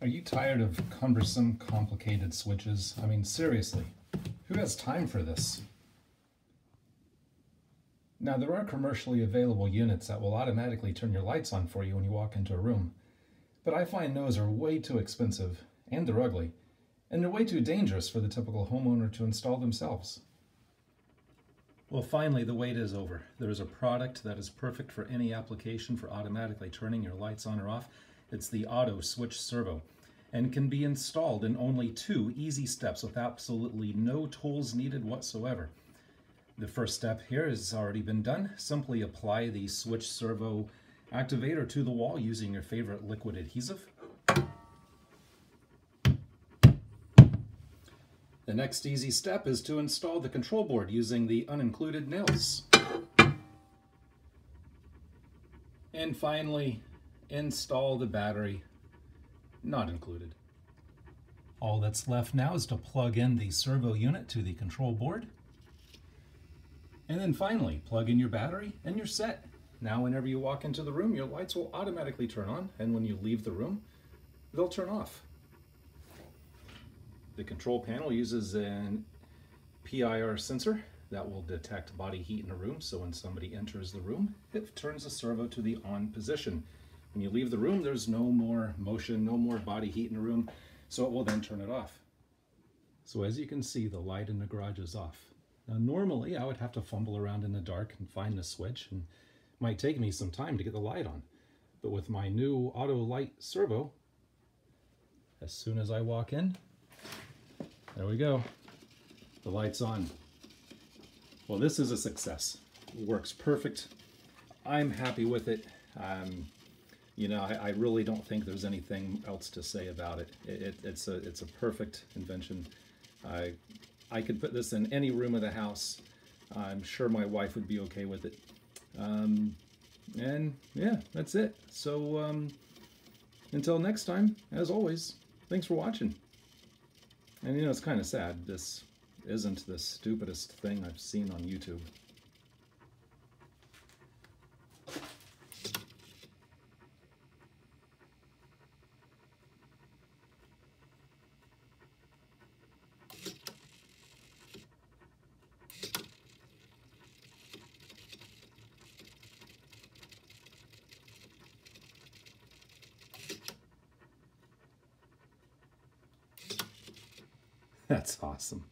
Are you tired of cumbersome, complicated switches? I mean, seriously, who has time for this? Now, there are commercially available units that will automatically turn your lights on for you when you walk into a room, but I find those are way too expensive, and they're ugly, and they're way too dangerous for the typical homeowner to install themselves. Well, finally, the wait is over. There is a product that is perfect for any application for automatically turning your lights on or off. It's the Auto Switch Servo and can be installed in only two easy steps with absolutely no tools needed whatsoever. The first step here has already been done. Simply apply the switch servo activator to the wall using your favorite liquid adhesive. The next easy step is to install the control board using the unincluded nails. And finally, install the battery, not included. All that's left now is to plug in the servo unit to the control board. And then finally, plug in your battery and you're set. Now whenever you walk into the room, your lights will automatically turn on, and when you leave the room, they'll turn off. The control panel uses an PIR sensor that will detect body heat in a room, so when somebody enters the room, it turns the servo to the on position. When you leave the room, there's no more motion, no more body heat in the room, so it will then turn it off. So as you can see, the light in the garage is off. Now normally I would have to fumble around in the dark and find the switch, and it might take me some time to get the light on. But with my new auto light servo, as soon as I walk in, there we go. The light's on. Well, this is a success. It works perfect. I'm happy with it. Um, you know, I, I, really don't think there's anything else to say about it. it, it it's a it's a perfect invention. I I could put this in any room of the house. I'm sure my wife would be okay with it. Um, and yeah, that's it. So um, until next time, as always, thanks for watching. And you know, it's kind of sad. This isn't the stupidest thing I've seen on YouTube. That's awesome.